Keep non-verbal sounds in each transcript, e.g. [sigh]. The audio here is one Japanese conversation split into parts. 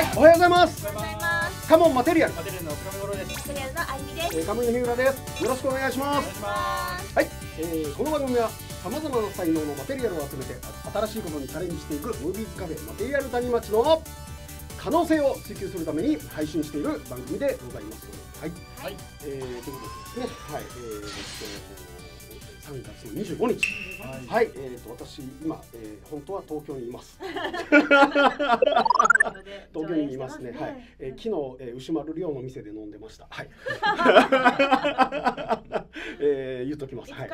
はい、おはようございます。おはようございます。カモンマテリアル、マテリアルの深見五郎です。セリアルのあゆみです。えー、カモンの日浦です。よろしくお願いします。はい、えー、この番組はさまざまな才能のマテリアルを集めて新しいことにチャレンジしていくムービーズカフェマテリアル谷町の可能性を追求するために配信している番組でございます。はい、はい。えー、ということでですね、はい、えー、と3月の25日。はいはい、えー、と私今、えー、本当は東京にいます。[laughs] 東京にいますね。はい。えー、昨日、えー、牛丸亮の店で飲んでました。はい。[laughs] えー、言っときます。はい。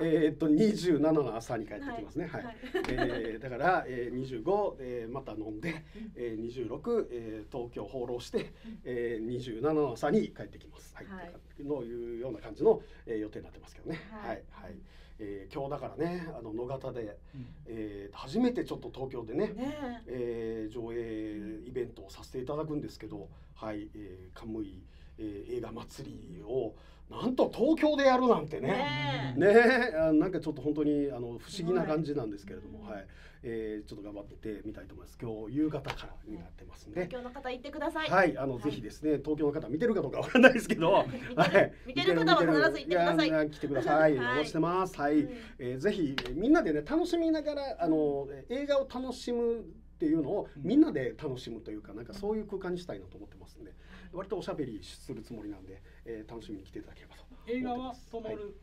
えー、っと27の朝に帰ってきますね。はい。はいえー、だから、えー、25、えー、また飲んで、えー、26、えー、東京放浪して、えー、27の朝に帰ってきます。はい。はいのいうような感じの、えー、予定になってますけどね。ははいい。はい。えー、今日だからね、あの野方で、うんえー、初めてちょっと東京でね。ねえー、上映イベントをさせていただくんですけど、はい、えー、カムイ、えー、映画祭りをなんと東京でやるなんてえ。ね。ねえ。ねなんかちょっと本当にあの不思議な感じなんですけれども、うんはい、えー、ちょっと頑張ってみたいと思います。今日夕方からになってますんで東、京の方行ってください。はい、あの、はいぜひですね、東京の方見てるかどうかわかんないですけど、見てるはい、見てる方は必ず行ってくださいやや来てください。はいおしてます。はい、うんえーぜひえーみんなでね楽しみながらあのえー映画を楽しむっていうのをうんみんなで楽しむというかなんかそういう空間にしたいなと思ってますんで、割とおしゃべりするつもりなんで、えー楽しみに来ていただければと映画はます。ともる。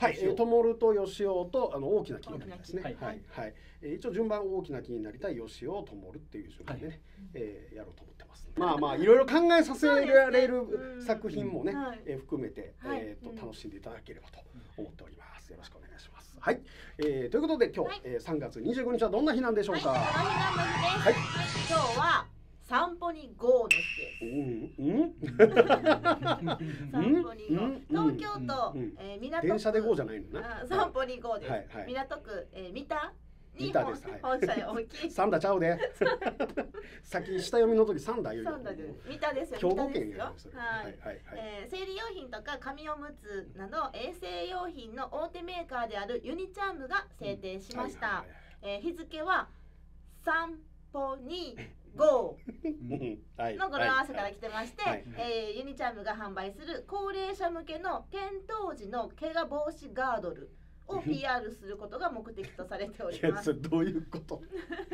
はい、えー、ともるとよしおとあの大きな木になりますね。大きな木はい、はい、えー一応順番大きな木になりたいよしおともるっていう順番でね、はいえーやろうと思ってます。まあまあいろいろ考えさせられる作品もね、はいえー含めて、はいえーとうん楽しんでいただければと思っております。よろしくお願いします。はい、えー、ということで今日、はいえー、3月25日はどんな日なんでしょうはい。か。この日なんですね。はい今日は散歩に GO の日です。うんうん。散歩に GO うん東京都うんえー港区。電車で GO じゃないのな。あ散歩に GO です、はいはい。港区、えー、三田に三田です。はい。本社へ大きいサンダちゃうで。さっき下読みの時サンダ言うよ。サンダです。三田ですよ。兵庫三田ですよ県やねそれ。ははい。いはいはい。えー生理用品とか紙おむつなど衛生用品の大手メーカーであるユニチャームが制定しました、はいはいえー日付は散歩に GO はいはい。の語呂合わせから来てまして、はい。えーユニチャームが販売する高齢者向けの転倒時の怪我防止ガードルを PR することが目的とされております。どういうこと？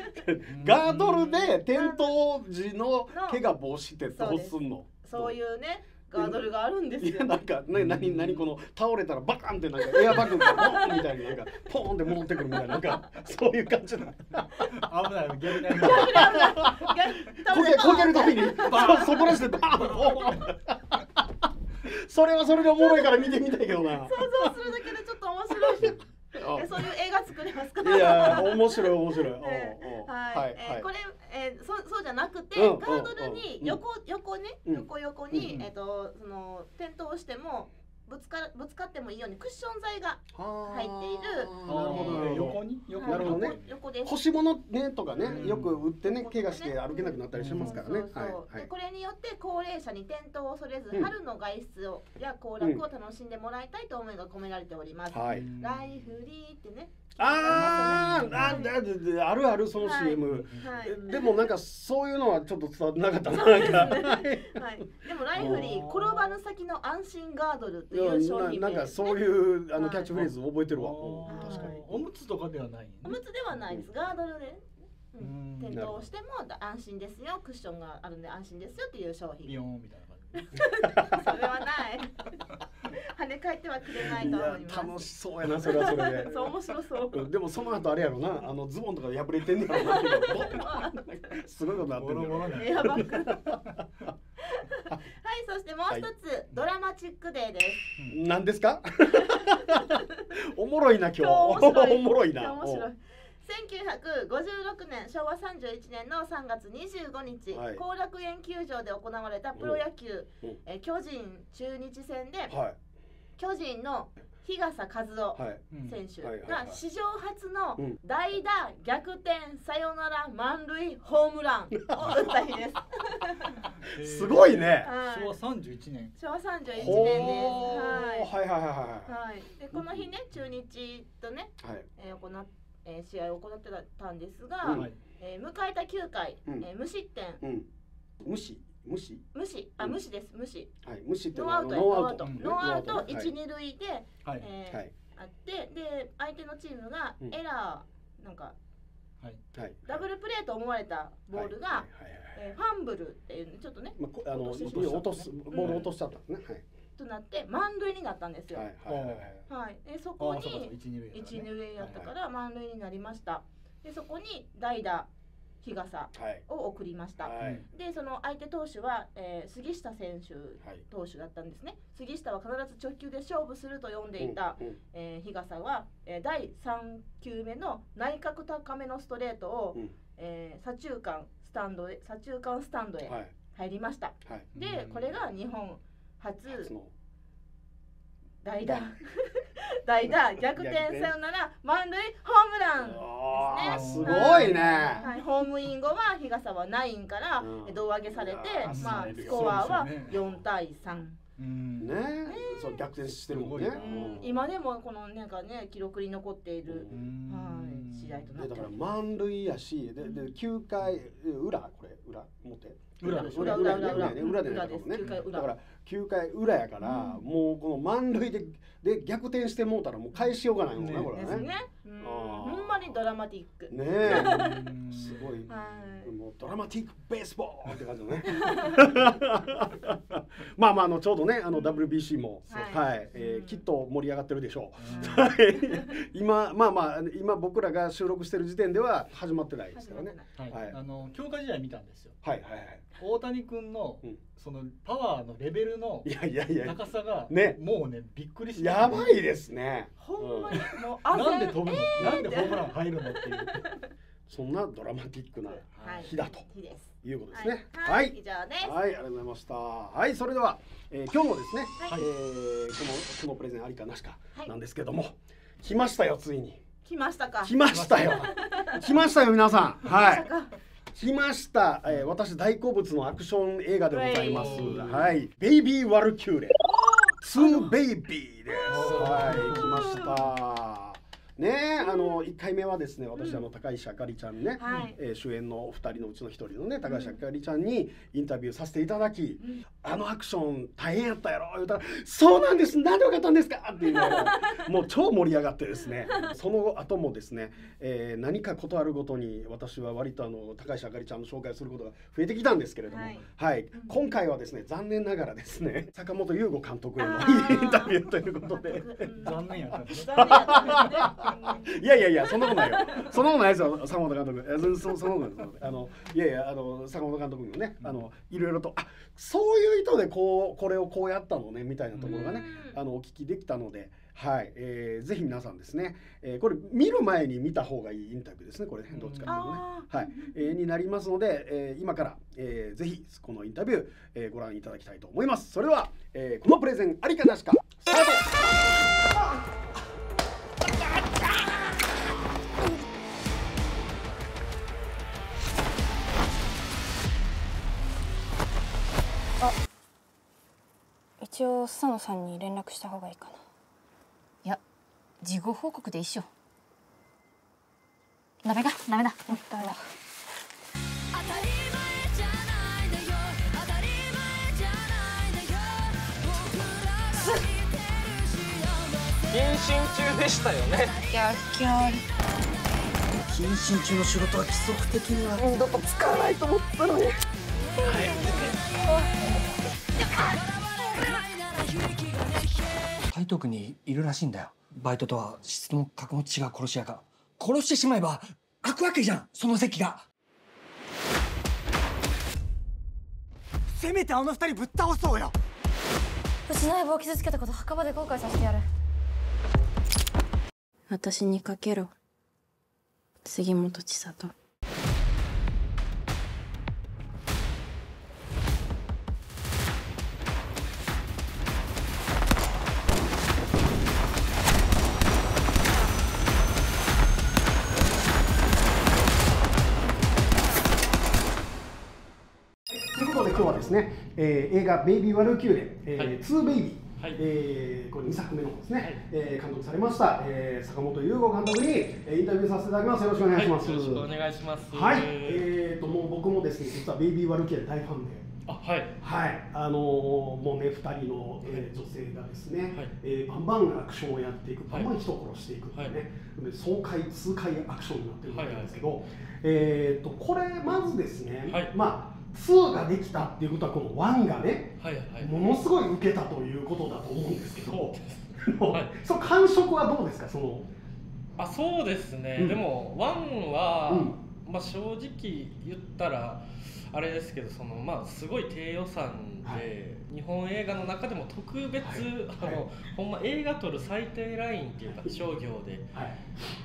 [laughs] ガードルで転倒時の怪我防止ってどうすんの？そういうねガードルがあるんですよいや。なんかね何何この倒れたらバカンってなんかエアバッグがポンみたいななんかポンって戻ってくるみたいななんかそういう感じなの危ない逆に危ない。こけこけるときにそそこらしてバーンそれはそれでおもろいから見てみたいけどな想像するだけでちょっと面白い。えそういう映画作れますか？いや面白い面白い、はい、はいえーこれ、えー、そうそうじゃなくて、うんガードルにうん横、横ね、うん。横横に、うんえっ、とその転倒してもぶつかぶつかってもいいようにクッション材が入入っている。なるほど横に？横に？なるほどね。横横です。腰物ねとかね、うん。よく売ってね怪我して歩けなくなったりしますからね、でこれによって高齢者に転倒を恐れず、うん。春の外出をや行楽を楽しんでもらいたいと思いが込められております。はい。ライフリーってね。あーああるあるその CM、はい。でもなんかそういうのはちょっと伝わってなかったななんかはい。でもライフリー転ばぬ先の安心ガードルといいう商品なんかそういうあのキャッチフレーズ覚えてるわ、確かにおむつとかではない。おむつではないです。ガードルで。うん転倒しても安心ですよ。クッションがあるんで安心ですよっていう商品。ビヨンみたいな。それはない。[laughs] 跳ね返ってはくれないいやと思います。楽しそうやなそれはそれでそう面白そう。うんでもその後あれやろなあのズボンとか破れてんねやろな [laughs] すごいことなってボるロボロな。エアバッグ。[laughs] はい、そしてもう一つ、ドラマチックデーです。何ですか？おもろいな今日今日面白いおもろいな面白い。1956年昭和31年の3月25日はい。後、楽園球場で行われたプロ野球、うん。えー巨人中日戦で、はい。巨人の日笠和夫選手が史上初のうん。代打逆転サヨナラ満塁ホームランを打った日です。え [laughs] ーすごいね。はい。昭和三十一年。昭和31年です。はい。はいはいはいはいはい、でこの日ね中日とね、はい。えー行っえー試合を行ってたんですが、うん。はい。ええー迎えた9回、うん。えー無死。うん。無死？無死？無死。あうん。無死です。無死。はい。無死ノーアウトや。ノーアウト。ノーアウト。ノーアウトね。一二塁で、はい。えーはい。あってで相手のチームがうん。エラーなんかはい。はい。ダブルプレーと思われたボールが、はい。はい。はい。えーファンブルっていうちょっとねまあこあの落とすボール落としちゃったんですねとなって満塁になったんですよ。ははいい、はいはい。はい。でそあこに一二塁やったから満塁になりました。でそこに代打日傘はい。を送りました。はい。でその相手投手は、えー杉下選手はい。投手だったんですね。杉下は必ず直球で勝負すると呼んでいた、うんうん。えー日傘は、えー第3球目の内角高めのストレートを、うん。えー左中間スタンドへ左中間スタンドへはい。入りました。はい。でこれが日本初。初の。代打。[laughs] 代打。逆転サヨナラ満塁。ホームラン。ですすごねいね。はい、ホームイン後は日傘はナインからうん。胴上げされていやー、まあスコアはそうですよね。4対3。うん。ね。そう逆転してるもんね。うん。今でもこのなんかね記録に残っているう、うん。はい試合となってでだから満塁やしでで9回裏これ裏表。裏でしょ。裏裏裏裏ね裏でない裏です。かもね。9回裏。だから9回裏やから、もうこの満塁でで逆転してもうたらもう返しようがないもんねね。これはね。ですね。ほんまにドラマティック。ねえ。うん。すごい。はい。もうドラマティックベースボールって感じのね。[laughs] まあまああのちょうどねあの WBC も、はい。はい、えーうん。きっと盛り上がってるでしょう。今まあまあ今僕らが収録してる時点では始まってないですからね。はい、はい。あの強化試合見たんですよ。はいはいはい。大谷君の、うんそのパワーのレベルのいやいやいや高さがねもうねびっくりしたやばいですねほんまにもうなんで飛ぶの、なんでえーホームラン入るのっていう [laughs] そんなドラマティックなはい日だと日です。いうことですねは、はいい以上です。はい、ありがとうございました。はい、それでは、えー今日もですね、はいえーこのこのプレゼンありかなしかはいなんですけども、来ましたよついに。来ましたか。来ましたよ。[laughs] 来ましたよ皆さん。はい。来ました。えー私大好物のアクション映画でございます。はい。ベイビーワルキューレ。ツーベイビーです。はい、来ました。ねえ、あの一回目はですね、私、うん。あの高石あかりちゃんね。はい。えー主演のお二人のうちの一人のね高橋あかりちゃんにインタビューさせていただきうん「あのアクション大変やったやろ」言うたら「そうなんですなんでよかったんですか?」っていうのが [laughs] もう超盛り上がってですね [laughs] その後もですね、えー何かことあるごとに私は割とあの高橋あかりちゃんの紹介をすることが増えてきたんですけれども、ははい。い今回はですね残念ながらですね坂本優吾監督へのインタビューということで。うん。残念やったんですねいやいやいや、そんなことないよ。そんなことないですよ、坂本監督。えそそそんなことないです。あの、いやいや、あの、坂本監督もね、あの、いろいろと、あ、そういう意図で、こう、これをこうやったのね、みたいなところがね。うんあの、お聞きできたので。はい、えーぜひ皆さんですね、えーこれ見る前に見た方がいいインタビューですね、これ、どっちかというとね。はい、えーになりますので、えー今から、えーぜひこのインタビュー、えーご覧いただきたいと思います。それでは、えーこのプレゼンありかなしかスタート。一応佐野さんに連絡した方がいいかな。いや事後報告で一緒。ダメだダメだうんダメだ謹慎中でしたよね。ギャーギャー謹慎中の仕事は規則的には。二度と使わないと思ったのに海斗君にいるらしいんだよ。バイトとは質も格も違う殺し屋が。殺してしまえば開くわけじゃんその席が。せめてあの二人ぶっ倒そうよ。うち内部を傷つけたこと墓場で後悔させてやる。私にかけろ。杉本千里ですね、えー映画「ベイビー・ワルキューレ」えーはい。ツーベイビー」はい。えーこれ2作目の方ですね、はい。えー監督されました、えー坂本優吾監督に、えーインタビューさせていただきます。よろしくお願いします、はい、よろしくお願いします。はい、えー、ともう僕もですね実はベイビー・ワルキューレ大ファンで。あ、はい。はい、あのーもうね、2人の、えー女性がですね、はい。えーバンバンアクションをやっていく、バはい。ンバン人を殺していくっていうね、はで爽快、痛快アクションになってるわけですけど、えー、とこれ、まずですね、はい。まあ、2ができたっていうことは、この1がね、はいはい。ものすごい受けたということだと思うんですけど、[laughs] はい。[laughs] その感触はどうですか、その、あ、そうですね。うん。でもワンは、うまあ正直言ったらあれですけど、そのまあすごい低予算で、はい。日本映画の中でも特別、はい。あの、はい。ほんま映画撮る最低ラインっていうか商業で。はい、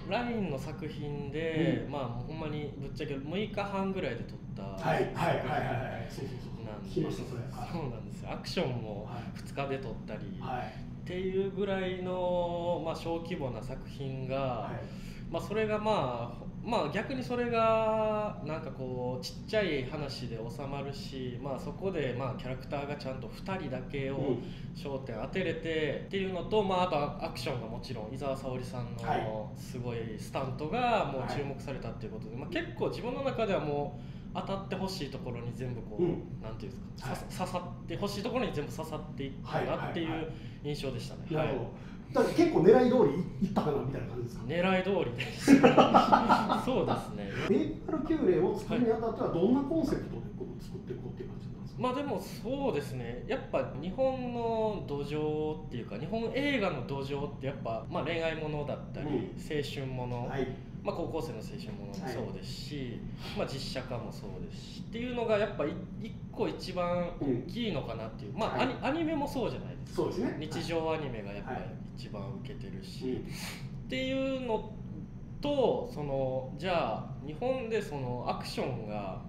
ラインの作品で、うん。まあほんまにぶっちゃけ6日半ぐらいで撮ったはい、はい、はい、はい、はい、そうそうそう、なんで聞きました、そうなんですよ。アクションもはい。2日で撮ったり、はい。っていうぐらいの、まあ、小規模な作品が、はい。まあ、それがまあまあ逆にそれがなんかこうちっちゃい話で収まるし、まあ、そこでまあキャラクターがちゃんと2人だけをうん。焦点当てれてっていうのと、まあ、あとアクションがもちろん伊沢沙織さんはい。のすごいスタントがもう注目されたっていうことで、まあ、結構自分の中ではもう当たってほしいところに全部こう、うんなんていうんですか、はいさ刺さってほしいところに全部刺さっていったなっていはいはいはう印象でしたね。はいど。だから結構狙い通りいったかなみたいな感じですか？狙い通りでした。[laughs] そうですね。ベイビー・バルキューレを作るにあたってはどんなコンセプトでこう作っていこうっていう感じなんですか？まあでもそうですね。やっぱ日本の土壌っていうか日本映画の土壌ってやっぱまあ恋愛ものだったり、うん青春もの、はい。まあ高校生の青春ものもそうですし、まあ実写化もそうですしっていうのがやっぱい一個一番大きいのかなっていう。まあ、はいアニメもそうじゃないですか。そうですね。日常アニメがやっぱりはい一番受けてるし、うんっていうのとそのじゃあ日本でそのアクションが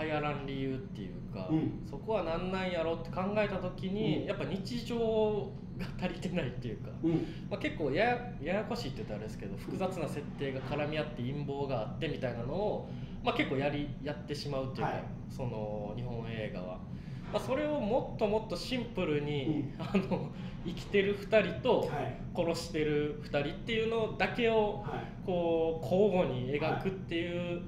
流行らん理由っていうか、うんそこは何なんやろって考えた時に、うんやっぱ日常が足りてないっていうか、うん。まあ、結構ややこしいって言ったらあれですけど複雑な設定が絡み合って陰謀があってみたいなのを、まあ、結構やりやってしまうっていうか、はいその日本映画は。まあ、それをもっともっとシンプルに、[laughs] あの生きてる2人とはい。殺してる2人っていうのだけをはい。こう交互に描くっていう、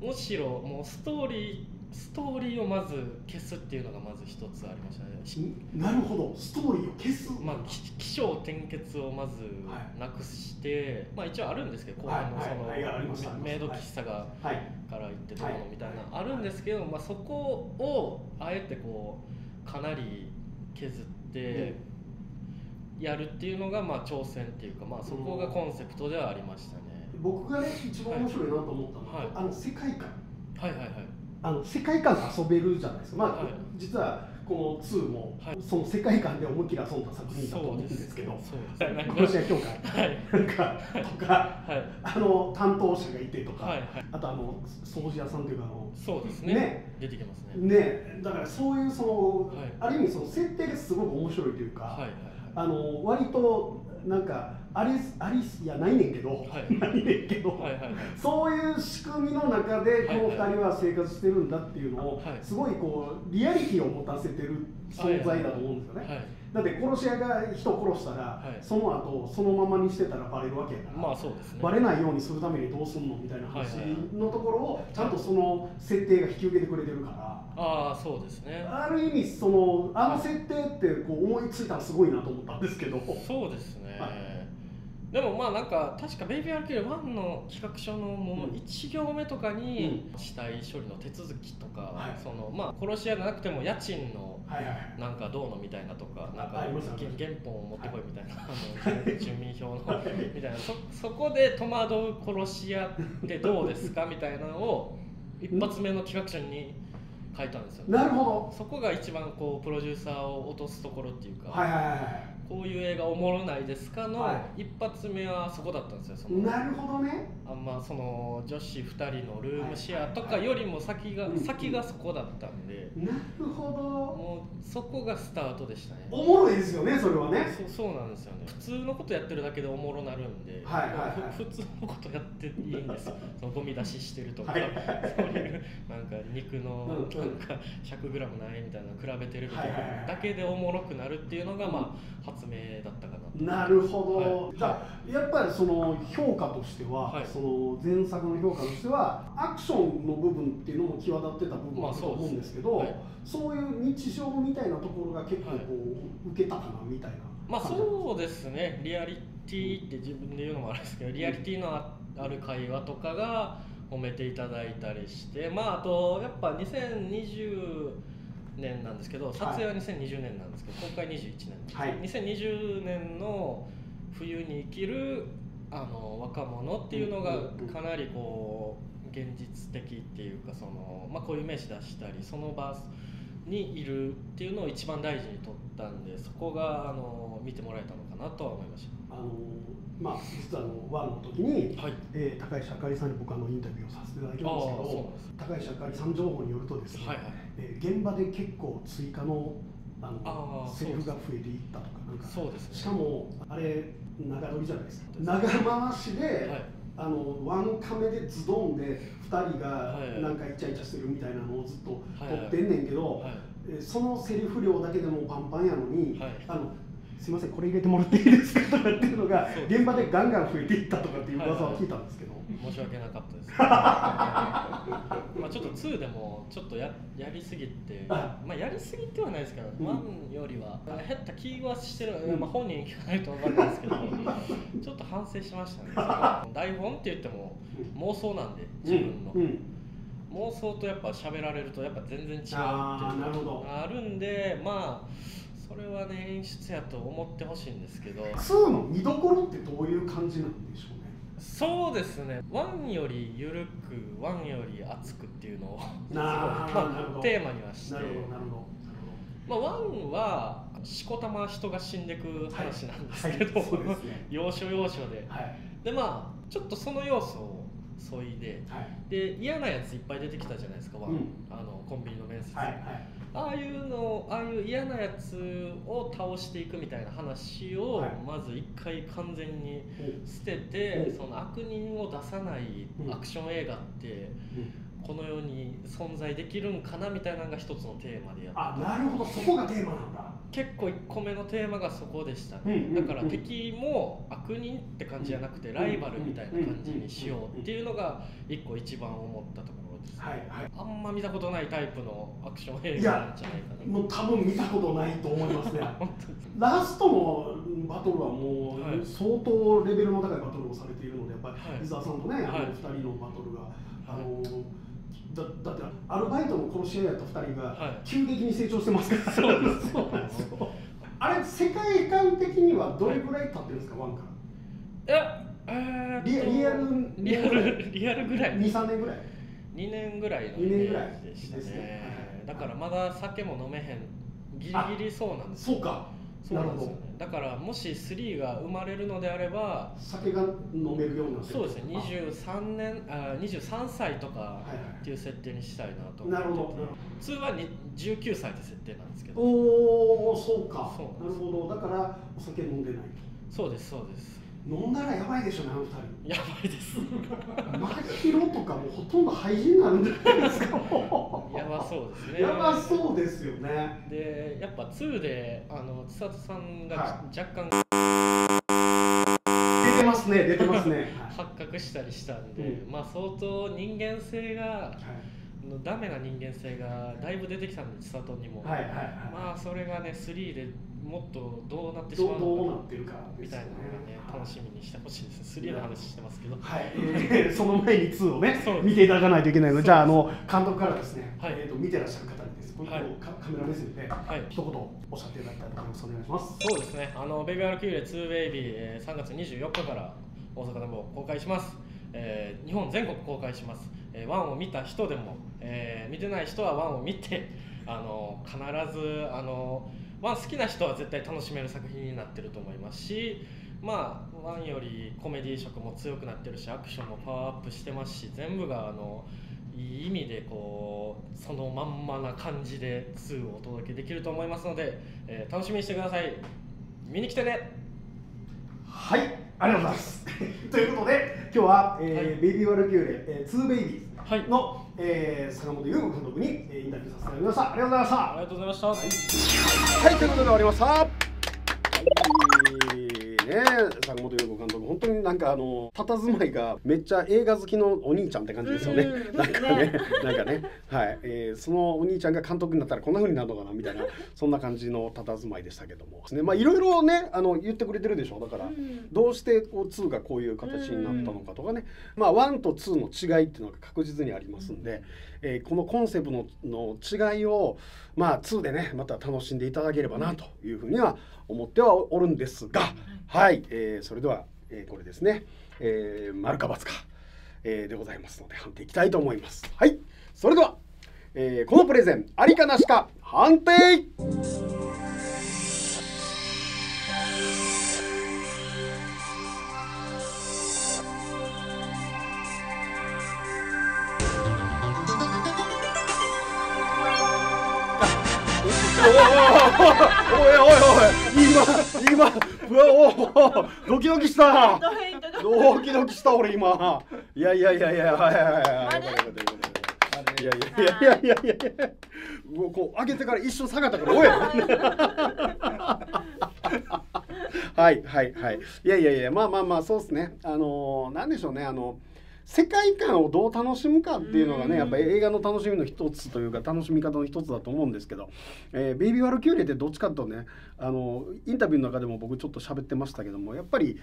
むしろもうストーリーストーリーをまず消すっていうのがまず一つありましたね。しなるほど。ストーリーを消す。まあ、き起承転結をまずはいなくして、まあ一応あるんですけど後半のはいその、メイド喫茶がはい。から行ってどうのはいみたいなあるんですけど、まあ、そこをあえてこうかなり削ってやるっていうのがまあ挑戦っていうか、まあ、そこがコンセプトではありましたね。僕がね一番面白いなと思ったのは、はいあの世界観。はいはいはいあの世界観で遊べるじゃないですか。まあ、はい。実はこの2も、はい。その世界観で思いっきり遊んだ作品だと思うんですけど。殺し屋協会。はい。なんかとかはい。あの担当者がいてとか、はいはい。あとあの掃除屋さんというかあのそうですね。ね。出てきますね。ね。だからそういうその、はい。ある意味その設定がすごく面白いというか、はいはい。あの割となんかアリスアリスいやないねんけど、はい。[laughs] ないねんけど、はいはいはい。はいそういう仕組みの中でこの2人は生活してるんだっていうのを、はい。すごいこうリアリティを持たせてる存在だと思うんですよね。はいだって殺し屋が人を殺したら、はい。その後そのままにしてたらバレるわけやから、まあそうですね。バレないようにするためにどうすんのみたいな話のところをちゃんとその設定が引き受けてくれてるから、ああそうですね。ある意味そのあの設定ってこう思いついたのすごいなと思ったんですけど、そうですね、はいでもまあなんか確か「ベイビー・アルキューレ1」の企画書のもううん1行目とかに死体処理の手続きとか、はい。そのまあ殺し屋じゃなくても家賃のはいはいなんかどうのみたいなとかなんかありますあります原原本を持ってこいみたいな、あの住民票のみたいな。そそこで戸惑う殺し屋ってどうですかみたいなのを一発目の企画書に書いたんですよ、なるほそこが一番こうプロデューサーを落とすところっていうか、ど、はいはいはい。こういう映画おもろないですかのは一発目はそこだったんですよそのなるほどね、あんまその女子2人のルームシェアとかよりも先が、うん先がそこだったんで、なるほほど。もうそこがスタートでしたね。おもろいですよねそれはね。そうそうなんですよね。普通のことやってるだけでおもろなるんで、はいはいはい。ふ普通のことやっていいんですよ。そのゴミ出ししてるとか、はいそういうなんか肉のうんか 100g ないみたいなの比べてるみたいはいはいはい。なだけでおもろくなるっていうのがまあ発明だったかなと。なるほど、はい。じゃあやっぱりその評価としては、はい。その前作の評価としてはアクションの部分っていうのも際立ってた部分まあだと思うんですけど、そうですそういう日常みたいなところが結構こう、受けたかなみたいなまあそうですね。リアリティって自分で言うのもあれですけどリアリティのあある会話とかが褒めていただいたりしてまああとやっぱ2020年なんですけど撮影は2020年なんですけど、公開21年、はい。2020年の冬に生きるあの若者っていうのがかなりこう現実的っていうかその、まあ、こういう名詞出したりその場にいるっていうのを一番大事に取ったんでそこがあの見てもらえたのかなとは思いましあのまあ実はあのワンの時に、た。はい。えー高石あかりさんに僕あのインタビューをさせていただきましたけど高石あかりさん情報によるとですね、はいはい。えー現場で結構追加のあのセリフが増えていったとかなんか。そうですね。しかもあれ長撮りじゃないですか。長回しで、はい。あのワンカメでズドンで2人がはいなんかイチャイチャしてるみたいなのをずっとはいはい。撮ってんねんけど、はい。えーそのセリフ量だけでもパンパンやのに、はい。あのすいませんこれ入れてもらっていいですかとかっていうのが現場でガンガン増えていったとかっていう噂を聞いたんですけど、申し訳なかったです。[laughs] まあちょっと2でもちょっとややりすぎてあ。まあやりすぎてはないですけど、うん。1よりは減った気はしてる、うん。まあ、本人聞かないと分かんないですけど [laughs] ちょっと反省しましたね。[laughs] 台本って言っても妄想なんで自分の、うん。うん妄想とやっぱ喋られるとやっぱ全然違うっていうあーなるほど。あるんでまあそれはね演出やと思ってほしいんですけど。2の見どころってどういう感じなんでしょうね。そうですね。1より緩く1より熱くっていうのを [laughs] まあ、テーマにはして。なるほどなるほどまあ、1はしこたま人が死んでく話なんですけど、はいはいね。要所要所で。はい。でまあちょっとその要素を削いで。はい。で嫌なやついっぱい出てきたじゃないですか、ワン。うん。あのコンビニの面接、はいはいああいうのああいう嫌なやつを倒していくみたいな話を、はい。まず一回完全にお。捨てて、うんその悪人を出さないうん。アクション映画って、うんこの世に存在できるんかなみたいなのが一つのテーマでやってあなるほど。そこがテーマなんだ。結構1個目のテーマがそこでした。ね、だから敵も悪人って感じじゃなくて、うんライバルみたいな感じにしようっていうのが1個一番思ったところです、はいはい。あんま見たことないタイプのアクション映画なんじゃないかな。もう多分見たことないと思いますね。[laughs] ラストのバトルはもうはい相当レベルの高いバトルをされているのでやっぱはい。り伊沢さんとね、あのはい。2人のバトルが、あのだだってアルバイトの殺し屋やった2人がはい。急激に成長してますから、そうです。そうなんです。よ [laughs] あれ世界観的にはどれぐらい経ってるんですか、ワンかええーっとリリアルリアルリアルぐららい23年ぐらい？2年ぐらいのイ二メ年ぐらいージでしたね。ね。だからまだ酒も飲めへんギリギリそうなんですそうかそうなんですよね。だからもし3が生まれるのであれば酒が飲めるようになそうですね。あ。23年あ23歳とかはいはいっていう設定にしたいなとなるほど。思ってて普通はに19歳って設定なんですけど。おおそうか。そうなるほど。だからお酒飲んでないそうですそうです飲んだらやばいでしょうねあの二やばいです。人マヒロとかもうほとんど廃人になるんじゃないですか。やばそうですね。やばそうですよね。でやっぱ2であの千里さんがは若干出てますね出てますね。[laughs] 発覚したりしたんで、うまあ相当人間性がはい。のダメな人間性がだいぶ出てきたんで千里にも、はいはいはい。まあそれがね3でもっとどうなってしまうどうなってるかみたいなのがね楽しみにしてほしいです。3の話してますけど。はい、えーその前に2をね見ていただかないといけないのでじゃああの監督からですね、はい。えー、と見てらっしゃる方にです。これ、はい。カカメラ目線で、はい。一言おっしゃっていただきたいと思いますお願いします。そうですね、あのベイビーアルキューレ2ベイビー、えー3月24日から大阪でも公開します。えー日本全国公開します。えー、1を見た人でも、えー見てない人は1を見て、あの必ずあの1好きな人は絶対楽しめる作品になってると思いますし、まあ1よりコメディ色も強くなってるし、アクションもパワーアップしてますし、全部があのいい意味でこうそのまんまな感じで2をお届けできると思いますので、えー楽しみにしてください。見に来てね。はい、ありがとうございます。[laughs] ということで、今日は、えーはい。ベイビーわるきゅーれ、えー、ツーベイビーズはい。の、えー阪元裕吾監督に、えーインタビューさせていただきました。ありがとうございました。ありがとうございました、はい、ということで終わりました。はい、ね、坂本優子監督、本当になんかあの佇まいがめっちゃ映画好きのお兄ちゃんって感じですよね。うん。[laughs] なんかね、なんかね、はい、えーそのお兄ちゃんが監督になったらこんな風になるのかなみたいな、[laughs] そんな感じの佇まいでしたけども、ね、まあいろいろね、あの言ってくれてるでしょ。だから。どうしてこう2がこういう形になったのかとかね、まあ、1と2の違いっていうのが確実にありますんで、えーこのコンセプトのの違いを、まあ、2でねまた楽しんでいただければなというふうには思ってはおるんですが、はい、えーそれでは、えーこれですね、えー、丸か×か、えーでございますので判定いきたいと思います。はい。それでは、えーこのプレゼンありかなしか判定おいおいおい今今うわおおドキドキしたドキドキした俺今いやいやいやいやはいはいはいはいいやいやいやいやいやいやいやこう上げてから一瞬下がったからおいはいはいはいいやいやいやまあまあまあそうですねあのーなんでしょうねあの世界観をどう楽しむかっていうのがねやっぱり映画の楽しみの一つというか楽しみ方の一つだと思うんですけど「えーベイビー・ワルキューレ」ってどっちかとねあのインタビューの中でも僕ちょっと喋ってましたけどもやっぱり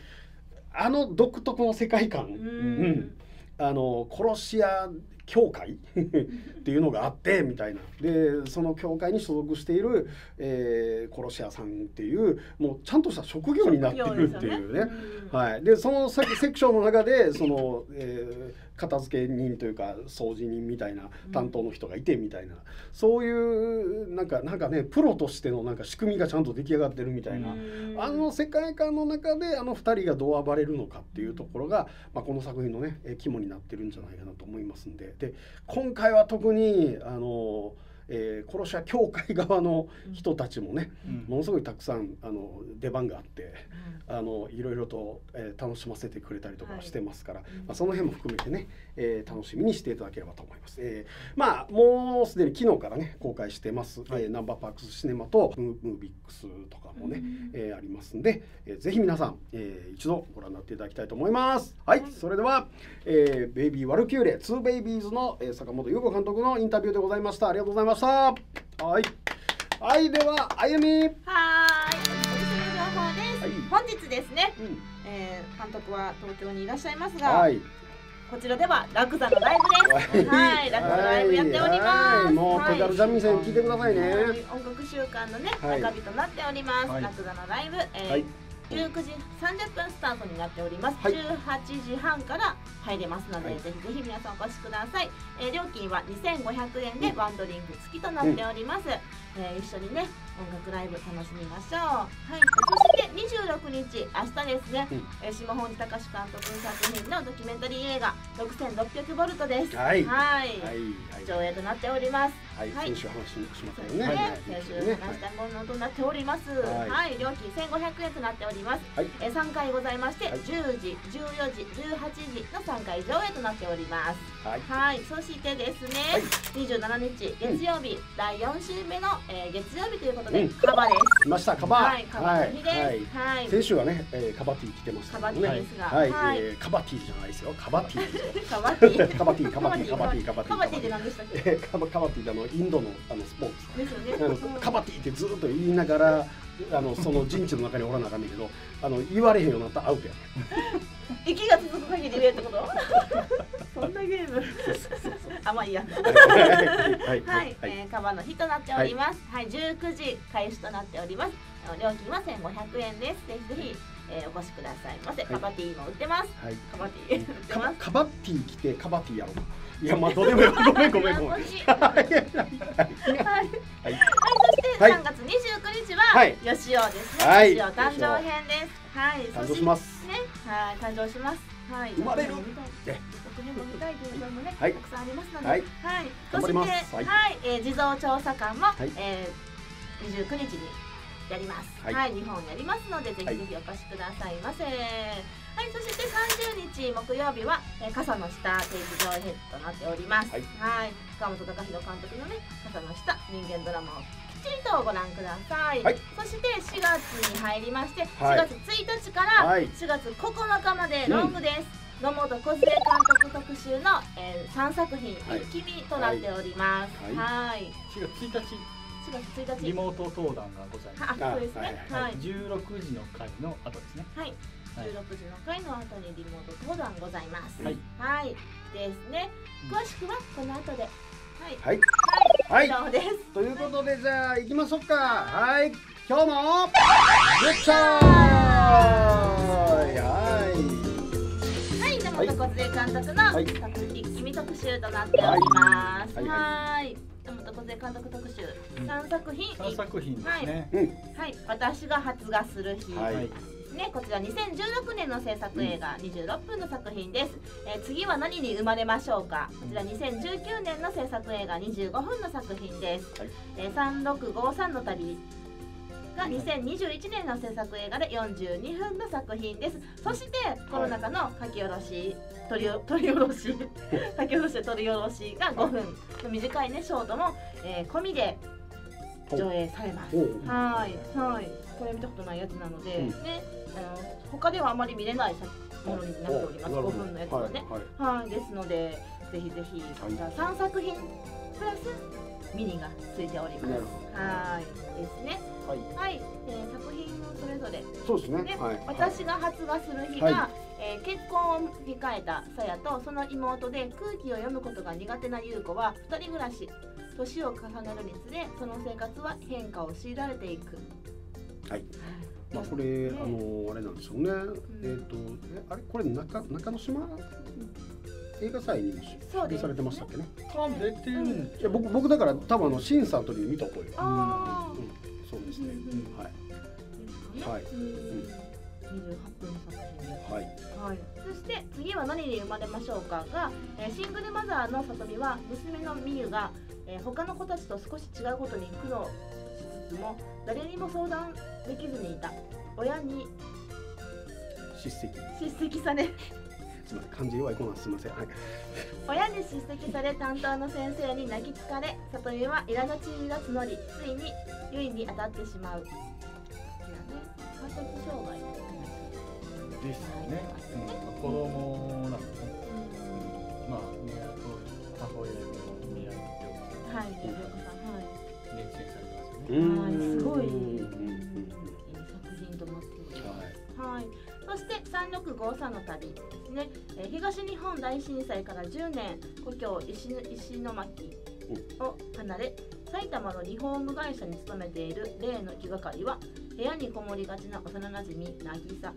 あの独特の世界観、ううんん。あの殺し屋協会？[laughs] っていうのがあってみたいな。でその協会に所属している、えー殺し屋さんっていうもうちゃんとした職業になってるっていうね。はい、でそのセセクションの中でその、えー片付け人というか掃除人みたいな担当の人がいてみたいな、そういうなんかなんかねプロとしてのなんか仕組みがちゃんと出来上がってるみたいな、あの世界観の中であの2人がどう暴れるのかっていうところが、まあ、この作品のねえー肝になってるんじゃないかなと思いますんでで今回は特にあの、えー殺し屋協会側の人たちもね、ものすごいたくさんあの出番があって。あのいろいろと、えー楽しませてくれたりとかしてますから、まあ、その辺も含めてね、えー楽しみにしていただければと思います。えーまあもうすでに昨日からね公開してます、えーナンバーパークスシネマとムームービックスとかもね、えーありますんで、えーぜひ皆さん、えー一度ご覧になっていただきたいと思います。はい、それでは、えーベイビーワルキューレ2ベイビーズの、えー坂本優子監督のインタビューでございました。ありがとうございました。はい。はい、では、あゆみ。はい本日ですね、うんえー監督は東京にいらっしゃいますが、はい。こちらではラクザのライブです。はい、ラクザのライブやっております。はいもうはいペダルジャミンセン聞いてくださいね。音楽週間のね、はい中日となっております。はいラクザのライブ、えーはい19時30分スタートになっております。はい18時半から入れますので、はいぜひぜひ皆さんお越しください。えー料金は2500円でワンドリンク付きとなっております。えー一緒にね音楽ライブ楽しみましょう。はい。そして26日明日ですね、うんえー下本隆監督作品のドキュメンタリー映画6600ボルトです。はいはいはい。上映となっております。はい。はい先週話ししましたよね、ね。はい先週話したものとなっております。はいはい、料金1500円となっております。はい。え3回ございまして、はい10時、14時、18時の3回上映となっております。はい。はい、そしてですね、はい27日月曜日、第4週目の、えー月曜日ということで、うんカバです。来ましたカバー。はい、カバです。はい。はい、先週はね、えーカバティ来てましたね。カバティですがはい。はいえーカバティじゃないですよ。カバティ。カバティ。カバティカバティカバティカバティカバティって何でしたっけ？えーカバカバティってあのインドのあのスポーツ。ですよね。あのカバティってずっと言いながらあのその陣地の中におらなあかんねんけどあの言われへんようになったらアウトやね [laughs] 息が続く限り言えってこと？[laughs] そんなゲーム。[laughs] あ、まあいいや。はい。はい。はい、えー、カバの日となっております。はい、19時開始となっております。料金は1500円です。ぜひぜひ、えー、お越しくださいませ。い。カバティも売ってます。はい。カバティ売ってます。カバティ来てカバティやろう。いやまあどうでもよごめん [laughs] ごめんごめんはい。はい。はい、そしてはい。3月29日は、はい。吉尾ですね。はい。吉尾誕生編です。はい、誕生します。ね、はい、誕生します。はい、生まれるね、続編も見たいという声もね、はい。たくさんありますので、ははい。い、頑張ります。そして、ははい。い、えー、地蔵調査官も、い。えー、29日にやります。ははい。い、日本やりますので、ぜひぜひお越しくださいませ。はい、そして30日木曜日は、えー、傘の下定期上映ヘッドとなっております。はい。はい、岡本隆弘監督のね、傘の下人間ドラマをきっちりとご覧ください。はい。そして4月に入りまして、はい。4月1日からはい。4月9日までロングです。野本梢監督特集の、えー、3作品はい一気見となっております。はいはい。4月1日4月1日。リモート登壇がございます。あ、そうですね。ははい。16時の回の後ですね。はい。はい16時の回の後にリモート登壇ございます。はい。はい。ですね。詳しくはこの後で。はい。はいはい。はい以上です。ということでじゃあ行きましょうかはい今日もグッチャーはいはい、野本梢監督のはい。一気見特集となっております。はい。はい。野本梢監督特集。うん。3作品。3作品ですね。はい、私が発芽する日。ね、こちら2016年の制作映画26分の作品です、えー次は何に生まれましょうか。こちら2019年の制作映画25分の作品です、はい。えー3653の旅が2021年の制作映画で42分の作品です。そしてこの中の書き下ろし取り取り下ろし [laughs] 書き下ろしと取り下ろしが5分の短いねショートも、えー込みで上映されます。はいはい。これ見たことないやつなので、うん。ねあの他ではあまり見れないものになっております。5おなるほど分のやつはね。はいはい。はい、ですのでぜひぜひこちら3作品プラスミニがついております。はい。ですね。はい。はい、えー作品をそれぞれそうですね。ねはい。私が発芽する日が、はえー結婚を控えたさやとその妹で空気を読むことが苦手な優子は2人暮らし年を重ねるにつれその生活は変化を強いられていく。はい。まあこれあのあれなんですよね。えっとえあれ？これ中中之島？映画祭に出されてましたっけね。多分出てるんいや僕僕だから多分あの審査の時に見た覚えがあうん。そうですね。はいあ、はいうん、28分の作品ですはい。はい、そして次は何に生まれましょうかが、えーシングルマザーの里美は娘のみゆが、えー他の子たちと少し違うことに苦悩しつつも誰にも相談できずにいた。親に叱責。叱責されすみません漢字弱い子なんですすみません。はい。親に叱責され担当の先生に泣きつかれ里美は苛立ちが募り。ついにゆいに当たってしまう。ね障害ですよね。うん。まあ子供なんでね。まあ宮と母親の宮の病はい、ゆうこさんはい。気連戦されてますよね。すごい、そして3653の旅ですね、えー東日本大震災から10年故郷石の石巻を離れ埼玉のリフォーム会社に勤めている例の気がかりは部屋にこもりがちな幼なじみ渚か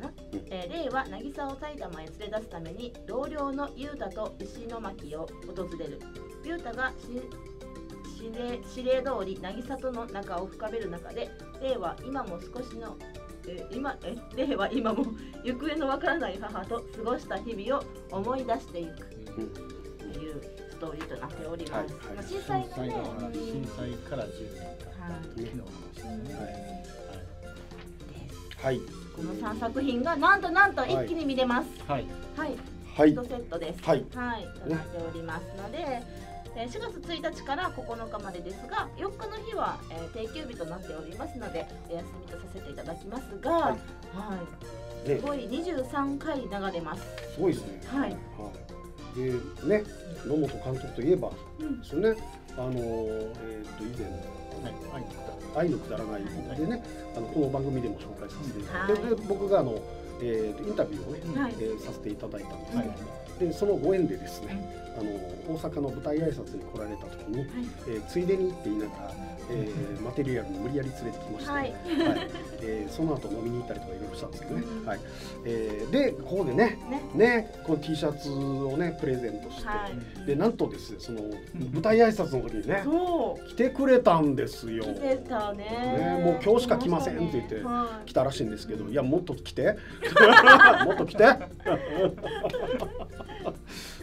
な、えー、例は渚を埼玉へ連れ出すために同僚の雄太と石巻を訪れる。雄太がし指令指令通り渚との仲を深める中で令は今も少しのえ今え令は今も [laughs] 行方のわからない母と過ごした日々を思い出していく。うんというストーリーとなっております。はい震災がね、震災から10年間時の話ですね。はい。ですはい。この3作品がなんとなんと一気に見れます。はい。はい、はい。1セットです。はい。はい、となっておりますので、えー4月1日から9日までですが、4日の日は、えー定休日となっておりますので、お休みとさせていただきますが、ははい。い、ねすごい23回流れます。すごいですね。はい。はい。でね野本監督といえばうん。ですよね。あのえっと以前はい。はい。愛のくだらないでね、あのこの番組でも紹介させていただいて、僕があの、えーとインタビューをね、はい。えーさせていただいたんですけども、でそのご縁でですね、あの大阪の舞台挨拶に来られた時に、えーついでにって言いながら、えー [laughs] マテリアルに無理やり連れてきまして、はい。はい。えーその後飲みに行ったりとかいろいろしたんですけどね、うん。はい。えーでここでねね、ねこの T シャツをねプレゼントして、はい。でなんとですねその舞台挨拶の時にねそう、来てくれたんですよ。来てたね。ねもう今日しか来ませんって言っては来たらしいんですけど、いやもっと来て、もっと来て。[laughs]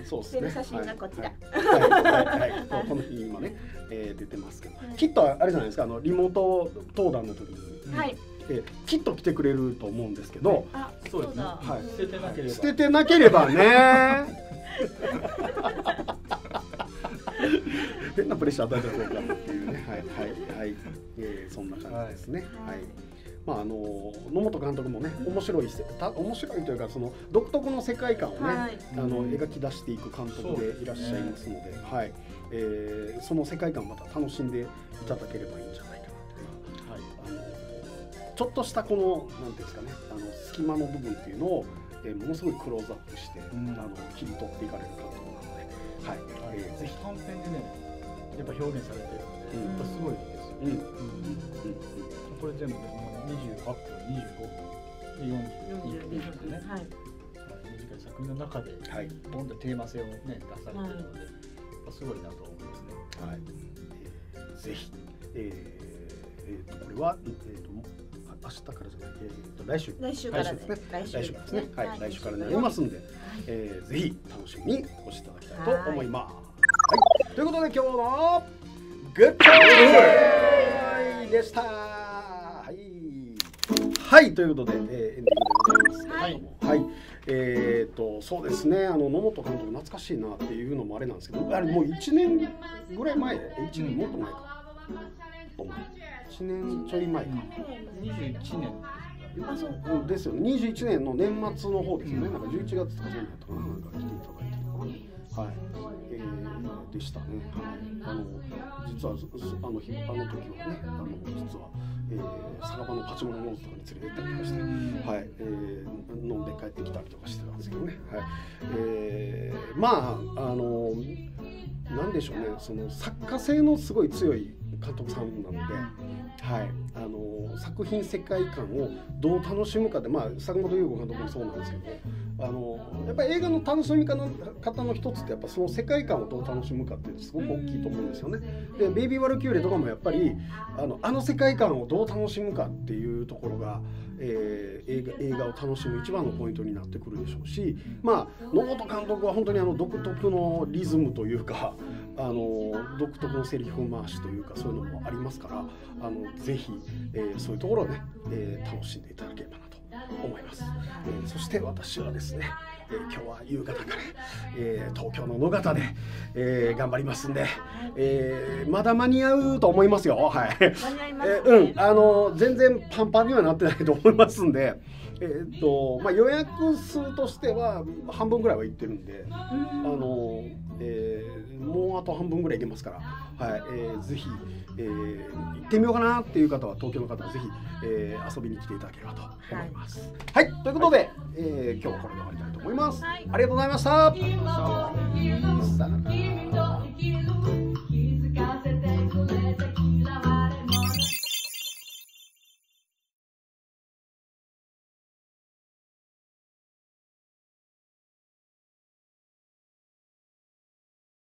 そうですね。写真がこちら。はい。はい。この日今ね、えー出てますけど、はい。きっとあれじゃないですか。あのリモート登壇の時に、はい。えーきっと来てくれると思うんですけど、あ、そうですね。だ。はい。捨ててなければ。捨ててなければね。[laughs] 変なプレッシャー与えたらどうかっていうね。はい。はい。はい、えーそんな感じですね。はい、まああの野本監督もね面白いせた面白いというかその独特の世界観をね、はい。あの描き出していく監督でいらっしゃいますので、はい、えーその世界観をまた楽しんでいただければいいんじゃないかなというか、あのちょっとしたこのなんていうんですかね、あの隙間の部分っていうのを、えーものすごいクローズアップして、ん。あの切り取っていかれる監督なので、はい、はい。えーぜひ、短編でねやっぱ表現されてるうん。んで、やっぱすごいですよ、うん、うん、うん。これ全部で28分25分で42分でね、はい。短い。作品の中ではい、ボンとテーマ性をね出されてるので、すごいなと思いますね。はい、えーぜひ、えーえーとこれは、えーとあ明日からじゃない、えーと来週。来週から来週ですね。来週ですね。はい、来週からになりますんで、えーぜひ楽しみにお越しいただきたいと思います。はい、ということで今日のグッドボイでした。はい。はい、ということで、えーエンディングでございはい。えー、とそうですね。あの野本監督懐かしいなっていうのもあれなんですけどあれもう1年ぐらい前？1年もっと前か。もっと前1年ちょい前か、21年あそう。うんですよね。21年の年末の方ですよね、なんか11月とかそういうのやったかななんか来ていただいてはい、えー、でしたね、はい、あの実はあの日あの時はねあの実は、えー、酒場のパチモノノーズとかに連れて行ったりとかして、はい。えー、飲んで帰ってきたりとかしてたんですけどね、はい。えー、まああのなんでしょうね。その作家性のすごい強い監督さんなので、はい、あの作品世界観をどう楽しむかで、まあ、坂本龍吾監督もそうなんですけどあのやっぱり映画の楽しみ方の一つってやっぱその世界観をどう楽しむかっていうのすごく大きいと思うんですよね。で「ベイビー・ワルキューレ」とかもやっぱりあのあの世界観をどう楽しむかっていうところが、えー映画映画を楽しむ一番のポイントになってくるでしょうし、まあ、野本監督は本当にあの独特のリズムというかあの独特のセリフ回しというかそういうのもありますからあのぜひ、えーそういうところをね、えー楽しんでいただければなと思います、えーそして私はですね、えー今日は夕方から、えー東京の野方で、えー頑張りますんで、えーまだ間に合うと思いますよはい。間に合いますね。えーうん、あの全然パンパンにはなってないと思いますんで、えーっとまあ、予約数としては半分ぐらいはいってるんで、あのえーもうあと半分ぐらいいけますから、はいえーぜひ、えー行ってみようかなっていう方は東京の方はぜひ、えー遊びに来ていただければと思います。はい、ということで、えー今日はこれで終わりたいと思います。はいありがとうございました。